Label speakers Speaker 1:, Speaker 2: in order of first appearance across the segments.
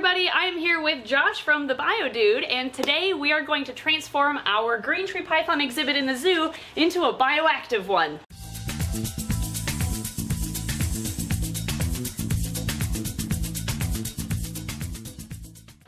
Speaker 1: everybody, I'm here with Josh from the Bio Dude, and today we are going to transform our green tree python exhibit in the zoo into a bioactive one.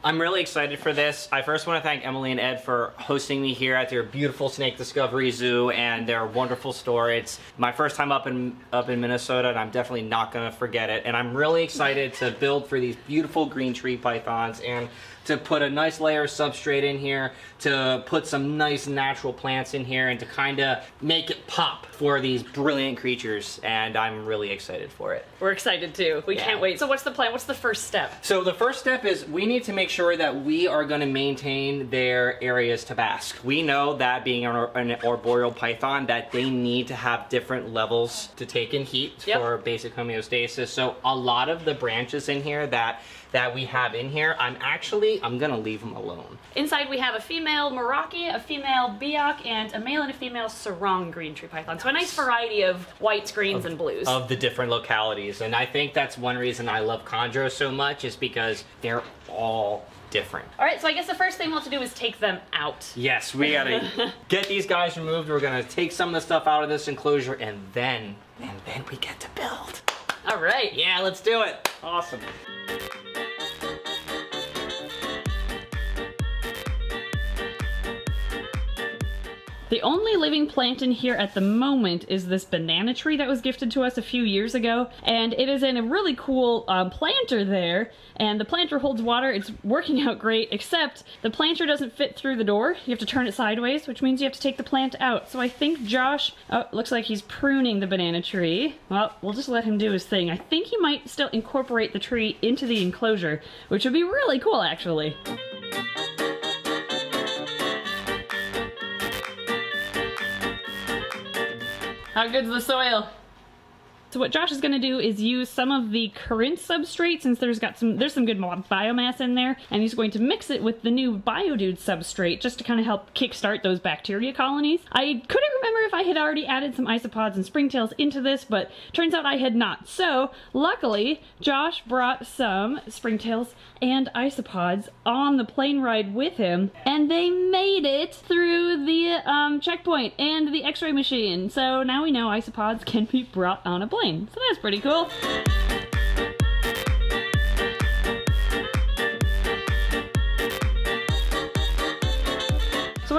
Speaker 2: I'm really excited for this. I first want to thank Emily and Ed for hosting me here at their beautiful Snake Discovery Zoo and their wonderful store. It's my first time up in up in Minnesota and I'm definitely not going to forget it. And I'm really excited to build for these beautiful green tree pythons and to put a nice layer of substrate in here, to put some nice natural plants in here and to kind of make it pop for these brilliant creatures and I'm really excited for it.
Speaker 1: We're excited too. We
Speaker 2: Yeah.
Speaker 1: can't wait. So what's the plan? What's the first step?
Speaker 2: So the first step is we need to make sure that we are going to maintain their areas to bask. We know that being an, an arboreal python that they need to have different levels to take in heat
Speaker 1: Yep.
Speaker 2: for basic homeostasis. So a lot of the branches in here that that we have in here, I'm actually I'm going to leave them alone.
Speaker 1: Inside we have a female Merauke, a female Biak, and a male and a female Sorong green tree python. So a nice variety of whites, greens, and blues.
Speaker 2: Of the different localities. And I think that's one reason I love Chondro so much is because they're all different.
Speaker 1: All right, so I guess the first thing we'll have to do is take them out.
Speaker 2: Yes, we gotta get these guys removed. We're gonna take some of the stuff out of this enclosure and then, and then we get to build.
Speaker 1: All right.
Speaker 2: Yeah, let's do it. Awesome. Thank you.
Speaker 1: The only living plant in here at the moment is this banana tree that was gifted to us a few years ago, and it is in a really cool um, planter there, and the planter holds water. It's working out great, except the planter doesn't fit through the door. You have to turn it sideways, which means you have to take the plant out. So I think Josh, oh, looks like he's pruning the banana tree. Well, we'll just let him do his thing. I think he might still incorporate the tree into the enclosure, which would be really cool, actually. How good's the soil? So what Josh is going to do is use some of the current substrate since there's got some there's some good biomass in there and he's going to mix it with the new BioDude substrate just to kind of help kickstart those bacteria colonies. I couldn't remember if I had already added some isopods and springtails into this but turns out I had not. So luckily Josh brought some springtails and isopods on the plane ride with him and they made it through the um, checkpoint and the x-ray machine. So now we know isopods can be brought on a plane. So that's pretty cool.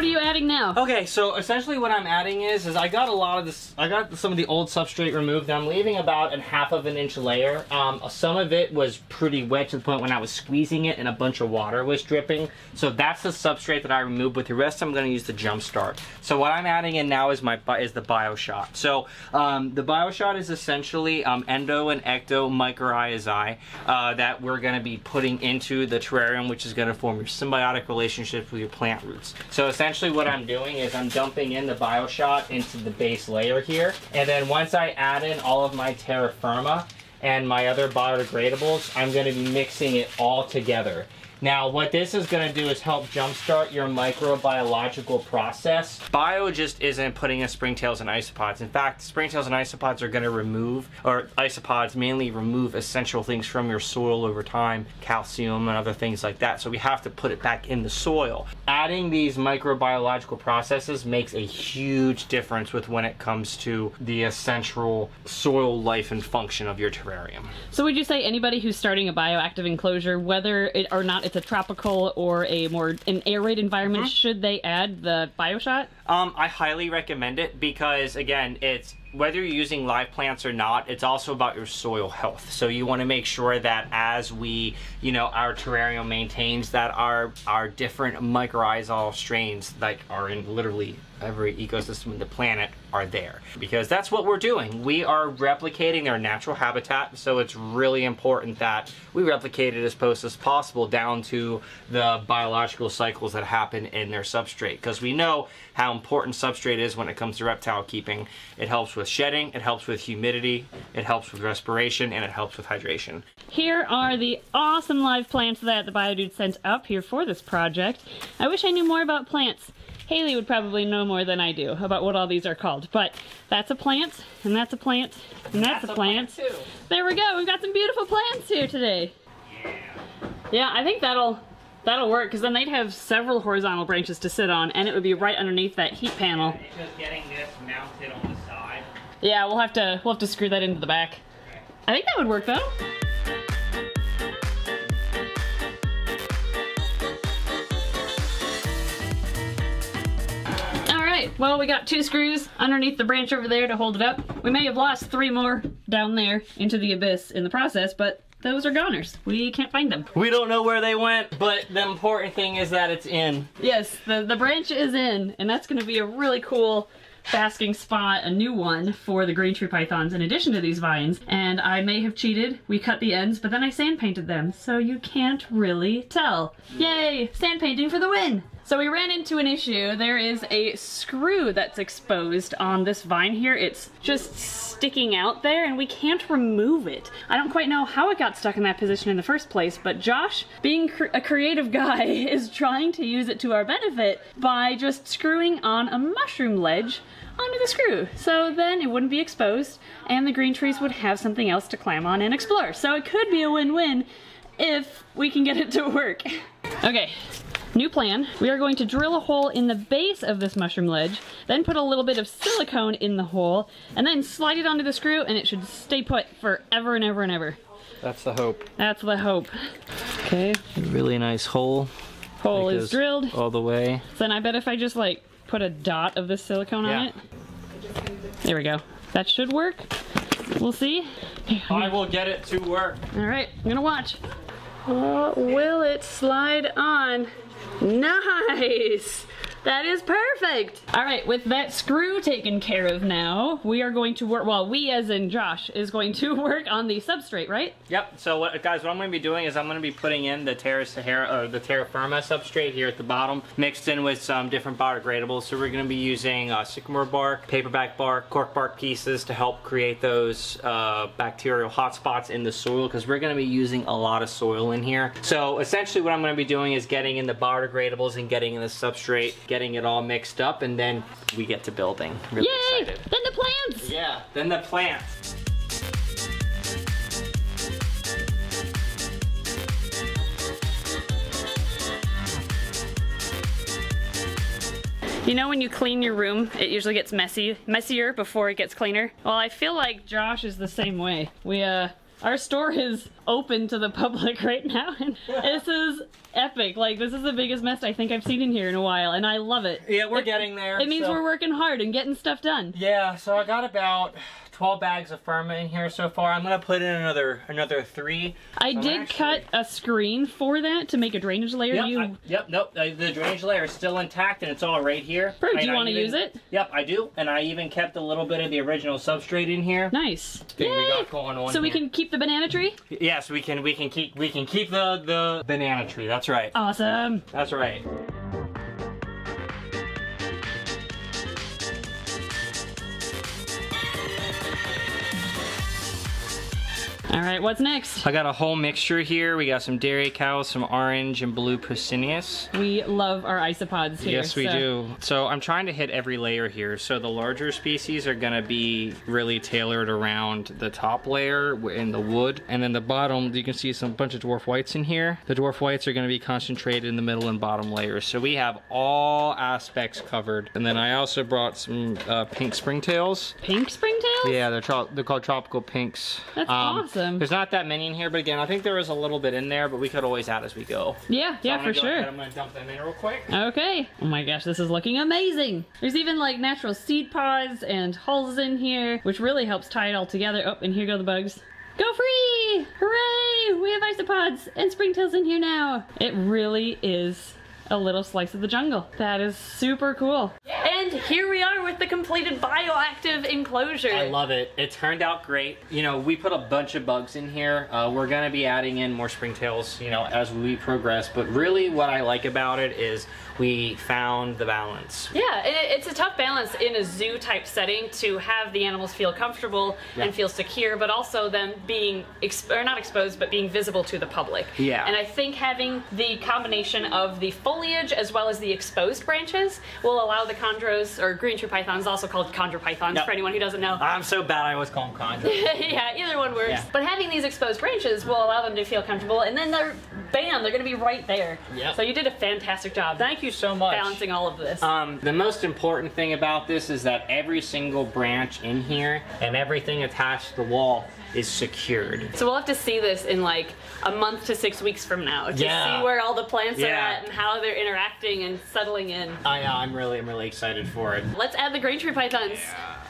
Speaker 1: What are you adding now?
Speaker 2: Okay, so essentially what I'm adding is, is I got a lot of this, I got some of the old substrate removed. I'm leaving about a half of an inch layer. Um, some of it was pretty wet to the point when I was squeezing it and a bunch of water was dripping. So that's the substrate that I removed. With the rest, I'm going to use the jump start. So what I'm adding in now is my is the BioShot. So um, the BioShot is essentially um, endo and ecto mycorrhizae uh, that we're going to be putting into the terrarium, which is going to form your symbiotic relationships with your plant roots. So essentially what I'm doing is I'm dumping in the BioShot into the base layer here. And then once I add in all of my terra firma and my other biodegradables, I'm going to be mixing it all together. Now, what this is going to do is help jumpstart your microbiological process. Bio just isn't putting in springtails and isopods. In fact, springtails and isopods are going to remove, or isopods mainly remove essential things from your soil over time, calcium and other things like that. So we have to put it back in the soil. Adding these microbiological processes makes a huge difference with when it comes to the essential soil life and function of your terrarium.
Speaker 1: So would you say anybody who's starting a bioactive enclosure, whether it or not it's a tropical or a more an air raid environment, should they add the BioShot?
Speaker 2: Um, I highly recommend it because again, it's whether you're using live plants or not, it's also about your soil health. So you want to make sure that as we, you know, our terrarium maintains that our our different mycorrhizal strains like are in literally every ecosystem in the planet are there because that's what we're doing. We are replicating their natural habitat, so it's really important that we replicate it as close as possible down to the biological cycles that happen in their substrate because we know how important substrate is when it comes to reptile keeping. It helps with shedding, it helps with humidity, it helps with respiration, and it helps with hydration.
Speaker 1: Here are the awesome live plants that the BioDude sent up here for this project. I wish I knew more about plants. Haley would probably know more than I do about what all these are called, but that's a plant, and that's a plant, and that's, a plant.
Speaker 2: too.
Speaker 1: There we go, we've got some beautiful plants here today. Yeah, I think that'll that'll work because then they'd have several horizontal branches to sit on, and it would be right underneath that heat panel.
Speaker 2: It's just getting this mounted on the side.
Speaker 1: Yeah, we'll have to we'll have to screw that into the back. I think that would work though. Well we got two screws underneath the branch over there to hold it up. We may have lost three more down there into the abyss in the process, but those are goners. We can't find them.
Speaker 2: We don't know where they went, but the important thing is that it's in.
Speaker 1: Yes, the, the branch is in, and that's going to be a really cool basking spot, a new one for the green tree pythons in addition to these vines. And I may have cheated. We cut the ends, but then I sand painted them, so you can't really tell. Yay! Sand painting for the win! So we ran into an issue. There is a screw that's exposed on this vine here. It's just sticking out there and we can't remove it. I don't quite know how it got stuck in that position in the first place, but Josh, being cr- a creative guy, is trying to use it to our benefit by just screwing on a mushroom ledge onto the screw. So then it wouldn't be exposed and the green trees would have something else to climb on and explore. So it could be a win-win if we can get it to work. Okay, New plan, we are going to drill a hole in the base of this mushroom ledge, then put a little bit of silicone in the hole, and then slide it onto the screw and it should stay put forever and ever and ever.
Speaker 2: That's the hope.
Speaker 1: That's the hope. Okay,
Speaker 2: Really nice hole.
Speaker 1: hole
Speaker 2: That
Speaker 1: is
Speaker 2: goes
Speaker 1: drilled.
Speaker 2: all the way.
Speaker 1: So then I bet if I just like put a dot of this silicone on
Speaker 2: Yeah.
Speaker 1: it. There we go. That should work. We'll see.
Speaker 2: I will get it to work.
Speaker 1: All right, I'm gonna watch. Oh, will it slide on? Nice! That is perfect! All right, with that screw taken care of now, we are going to work, well, we as in Josh, is going to work on the substrate, right?
Speaker 2: Yep. So what, guys, what I'm going to be doing is I'm going to be putting in the Terra Sahara or the Terra Firma substrate here at the bottom, mixed in with some different biodegradables. So we're going to be using uh, sycamore bark, paperback bark, cork bark pieces to help create those uh, bacterial hotspots in the soil because we're going to be using a lot of soil in here. So essentially, what I'm going to be doing is getting in the biodegradables and getting in the substrate, getting it all mixed up, and then we get to building. Really
Speaker 1: Yay!
Speaker 2: excited.
Speaker 1: Then the plants!
Speaker 2: Yeah. Then the plants.
Speaker 1: You know when you clean your room, it usually gets messy, messier before it gets cleaner? Well, I feel like Josh is the same way. We, uh, our store is open to the public right now, and this is epic. Like, this is the biggest mess I think I've seen in here in a while, and I love it.
Speaker 2: Yeah, we're
Speaker 1: It-
Speaker 2: getting there.
Speaker 1: It means
Speaker 2: so-
Speaker 1: we're working hard and getting stuff done.
Speaker 2: Yeah, so I got about 12 bags of Firma in here so far. I'm gonna put in another another three.
Speaker 1: I did
Speaker 2: actually-
Speaker 1: cut a screen for that to make a drainage layer.
Speaker 2: Yep,
Speaker 1: you
Speaker 2: I- yep, nope. The drainage layer is still intact and it's all right here.
Speaker 1: Bro, do
Speaker 2: And
Speaker 1: you wanna
Speaker 2: even-
Speaker 1: use it?
Speaker 2: Yep, I do. And I even kept a little bit of the original substrate in here.
Speaker 1: nice.
Speaker 2: Thing we
Speaker 1: Yay!
Speaker 2: got going on
Speaker 1: So we
Speaker 2: here.
Speaker 1: can keep the banana tree.
Speaker 2: Yes, we can. We can keep. We can keep the the banana tree. That's right.
Speaker 1: Awesome.
Speaker 2: That's right.
Speaker 1: All right, what's next?
Speaker 2: I got a whole mixture here. We got some dairy cows, some orange and blue Pruinosus.
Speaker 1: We love our isopods here.
Speaker 2: Yes, we
Speaker 1: so-
Speaker 2: do. So I'm trying to hit every layer here. So the larger species are gonna be really tailored around the top layer in the wood, and then the bottom you can see some bunch of dwarf whites in here. The dwarf whites are gonna be concentrated in the middle and bottom layers. So we have all aspects covered. And then I also brought some uh, pink springtails.
Speaker 1: Pink springtails?
Speaker 2: Yeah, they're tro- they're called tropical pinks.
Speaker 1: That's awesome.
Speaker 2: There's not that many in here, but again, I think there was a little bit in there, but we could always add as we go.
Speaker 1: Yeah,
Speaker 2: So
Speaker 1: yeah, for
Speaker 2: ahead,
Speaker 1: sure.
Speaker 2: I'm gonna dump them in real quick.
Speaker 1: Okay. Oh my gosh, this is looking amazing. There's even like natural seed pods and hulls in here, which really helps tie it all together. Oh, and here go the bugs. Go free! Hooray! We have isopods and springtails in here now. It really is a little slice of the jungle. That is super cool. And here we are with the completed bioactive enclosure.
Speaker 2: I love it. It turned out great. You know, we put a bunch of bugs in here. Uh, we're gonna be adding in more springtails, you know, as we progress. But really, what I like about it is we found the balance.
Speaker 1: Yeah, and it- it's a tough balance in a zoo type setting to have the animals feel comfortable
Speaker 2: Yeah.
Speaker 1: and feel secure, but also them being exp- or not exposed, but being visible to the public.
Speaker 2: Yeah.
Speaker 1: And I think having the combination of the foliage as well as the exposed branches will allow the chondros or green tree pythons, also called chondro pythons for anyone who doesn't know.
Speaker 2: I'm so bad I always call them conjure.
Speaker 1: yeah, either one works.
Speaker 2: Yeah.
Speaker 1: But having these exposed branches will allow them to feel comfortable, and then they're bam, they're gonna be right there.
Speaker 2: Yep.
Speaker 1: So you did a fantastic job
Speaker 2: Thank you so much.
Speaker 1: balancing all of this.
Speaker 2: Um, the most important thing about this is that every single branch in here and everything attached to the wall is secured.
Speaker 1: So we'll have to see this in like a month to six weeks from now to
Speaker 2: Yeah.
Speaker 1: see where all the plants are at and how they're interacting and settling in.
Speaker 2: I, uh, I'm really, I'm really excited for it.
Speaker 1: Let's add the grain tree pythons.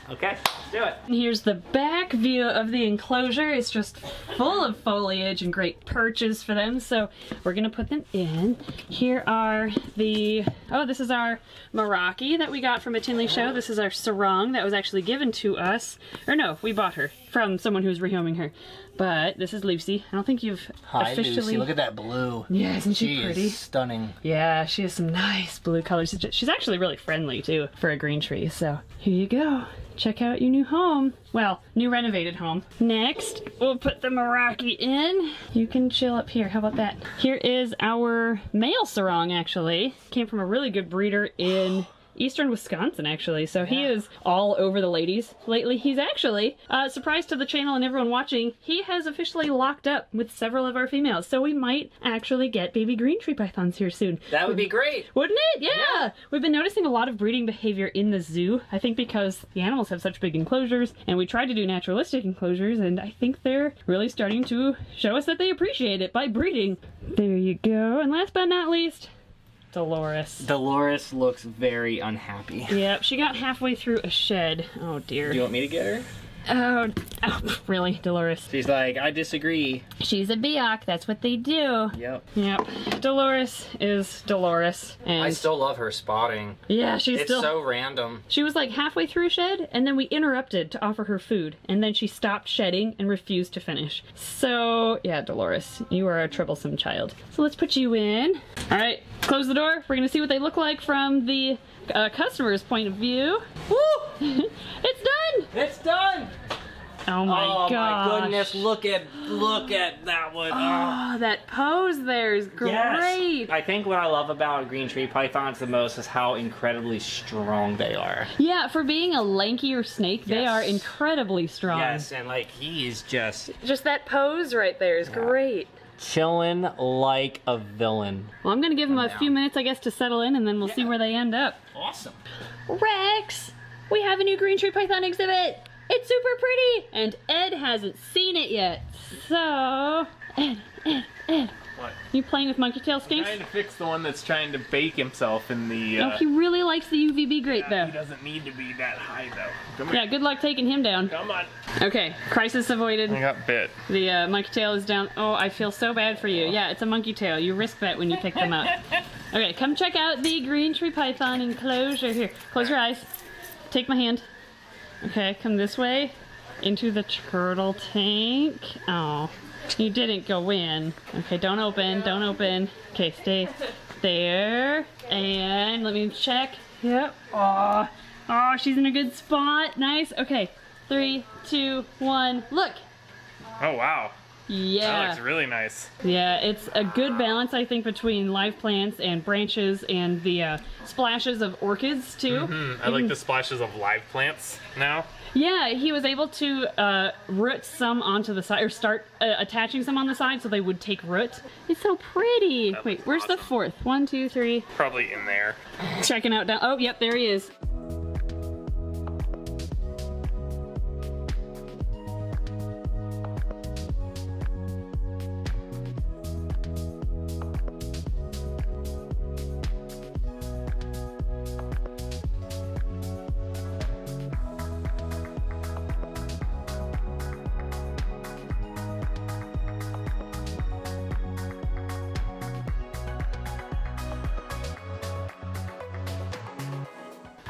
Speaker 2: Okay, let's do it.
Speaker 1: Here's the back view of the enclosure. It's just full of foliage and great perches for them. So we're gonna put them in. Here are the, oh, this is our Merauke that we got from a Tinley show. This is our Sorong that was actually given to us. Or no, we bought her from someone who was rehoming her. But this is Lucy. I don't think you've officially.
Speaker 2: Look at that blue.
Speaker 1: Yeah, isn't she, pretty?
Speaker 2: stunning.
Speaker 1: Yeah, she has some nice blue colors. She's actually really friendly too for a green tree. So here you go. Check out your new home. Well, new renovated home. Next, we'll put the Merauke in. You can chill up here. How about that? Here is our male Sorong actually. Came from a really good breeder in Eastern Wisconsin, actually. So he is all over the ladies lately. He's actually, uh, surprise to the channel and everyone watching, he has officially locked up with several of our females. So we might actually get baby green tree pythons here soon.
Speaker 2: That would be great.
Speaker 1: Wouldn't it? Yeah. We've been noticing a lot of breeding behavior in the zoo. I think because the animals have such big enclosures, and we tried to do naturalistic enclosures, and I think they're really starting to show us that they appreciate it by breeding. There you go. And last but not least, Dolores.
Speaker 2: Dolores looks very unhappy.
Speaker 1: Yep, she got halfway through a shed. Oh dear.
Speaker 2: Do you want me to get her?
Speaker 1: Oh, oh really, Dolores?
Speaker 2: She's like, I disagree.
Speaker 1: She's a Biak. That's what they do.
Speaker 2: Yep.
Speaker 1: Yep. Dolores is Dolores, and
Speaker 3: I still love her spotting.
Speaker 1: yeah, she's
Speaker 3: It's
Speaker 1: still.
Speaker 3: so random.
Speaker 1: She was like halfway through a shed, and then we interrupted to offer her food, and then she stopped shedding and refused to finish. So, yeah, Dolores, you are a troublesome child. So let's put you in. All right, close the door. We're gonna see what they look like from the uh, customer's point of view. Woo! it's done.
Speaker 2: It's done.
Speaker 1: Oh my
Speaker 2: oh
Speaker 1: gosh.
Speaker 2: my goodness! Look at look at that one. Oh.
Speaker 1: Oh, that pose there is great.
Speaker 2: Yes. I think what I love about green tree pythons the most is how incredibly strong they are.
Speaker 1: Yeah, for being a lankier snake, they are incredibly strong.
Speaker 2: Yes, and like he is just
Speaker 1: Just that pose right there is great.
Speaker 2: Chilling like a villain.
Speaker 1: Well, I'm gonna give them a few minutes, I guess, to settle in, and then we'll see where they end up.
Speaker 2: Awesome.
Speaker 1: Rex, we have a new green tree python exhibit. It's super pretty, and Ed hasn't seen it yet. So, Ed, Ed, Ed,
Speaker 4: What?
Speaker 1: you playing with monkey tail skinks?
Speaker 4: Trying to fix the one that's trying to bake himself in the.
Speaker 1: Oh,
Speaker 4: Uh,
Speaker 1: he really likes the UVB grate,
Speaker 4: he
Speaker 1: though.
Speaker 4: He doesn't need to be that high though. Come
Speaker 1: Yeah, good luck taking him down.
Speaker 4: Come on.
Speaker 1: Okay, crisis avoided.
Speaker 4: I got bit.
Speaker 1: The uh, monkey tail is down. Oh, I feel so bad for you. Yeah, it's a monkey tail. You risk that when you pick them up. Okay, come check out the green tree python enclosure. Here, close your eyes. Take my hand. Okay, come this way into the turtle tank. Oh, you didn't go in. Okay, don't open. Don't open. Okay, stay there. And let me check. Yep. Oh, oh, she's in a good spot. Nice. Okay, three, two, one. Look.
Speaker 4: Oh wow.
Speaker 1: Yeah.
Speaker 4: That looks really nice.
Speaker 1: Yeah, it's a good balance, I think, between live plants and branches and the uh, splashes of orchids, too.
Speaker 4: Hmm, I like the splashes of live plants now.
Speaker 1: Yeah, he was able to uh, root some onto the side, or start uh, attaching some on the side so they would take root. It's so pretty.
Speaker 4: That
Speaker 1: Wait, where's the fourth? One, two, three.
Speaker 4: Probably in there.
Speaker 1: Checking out down. Oh, yep, there he is.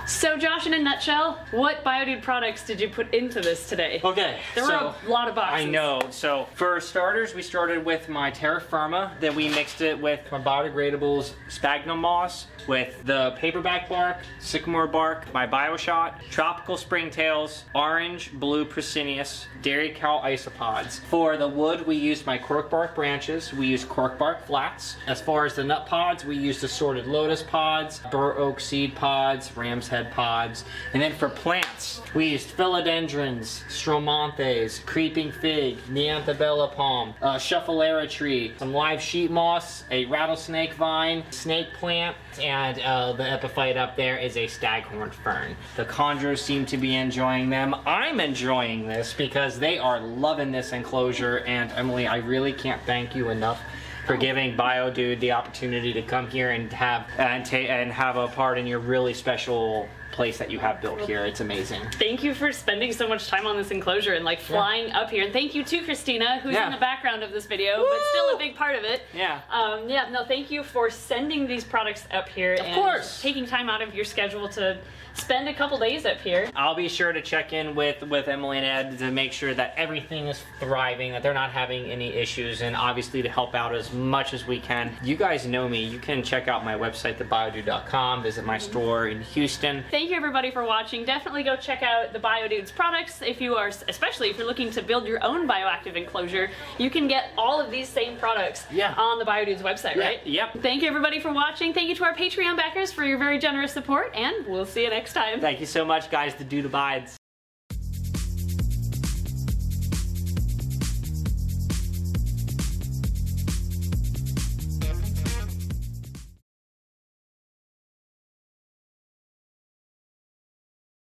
Speaker 1: So, Josh, in a nutshell, what Biodude products did you put into this today?
Speaker 2: Okay,
Speaker 1: There
Speaker 2: so
Speaker 1: were a lot of boxes.
Speaker 2: I know. So for starters, we started with my terra firma. Then we mixed it with my biodegradables sphagnum moss, with the paperback bark, sycamore bark, my bioshot, tropical springtails, orange, blue Pruinosus, dairy cow isopods. For the wood, we used my cork bark branches. We used cork bark flats. As far as the nut pods, we used assorted lotus pods, bur oak seed pods, ram's head pods. And then for plants, we used philodendrons, stromanthes, creeping fig, neanthe bella palm, uh, schefflera tree, some live sheet moss, a rattlesnake vine, snake plant, and uh, the epiphyte up there is a staghorn fern. The conjurers seem to be enjoying them. I'm enjoying this because they are loving this enclosure. And Emily, I really can't thank you enough for giving BioDude the opportunity to come here and have and and have a part in your really special place that you have built here. It's amazing.
Speaker 1: Thank you for spending so much time on this enclosure and like flying up here. And thank you to Christina, who's
Speaker 2: Yeah.
Speaker 1: in the background of this video, but still a big part of it.
Speaker 2: Yeah.
Speaker 1: Um, yeah, no, thank you for sending these products up here and
Speaker 2: course.
Speaker 1: taking time out of your schedule to spend a couple days up here.
Speaker 2: I'll be sure to check in with with Emily and Ed to make sure that everything is thriving, that they're not having any issues, and obviously to help out as much as we can. You guys know me. You can check out my website, thebiodude.com. Visit my store in Houston.
Speaker 1: Thank you everybody for watching. Definitely go check out the BioDudes products if you are, especially if you're looking to build your own bioactive enclosure. You can get all of these same products
Speaker 2: Yeah.
Speaker 1: on the BioDudes website,
Speaker 2: Yeah,
Speaker 1: right?
Speaker 2: yep.
Speaker 1: Thank you everybody for watching. Thank you to our Patreon backers for your very generous support, and we'll see you next time.
Speaker 2: Thank you so much, guys. to Do The dude abides.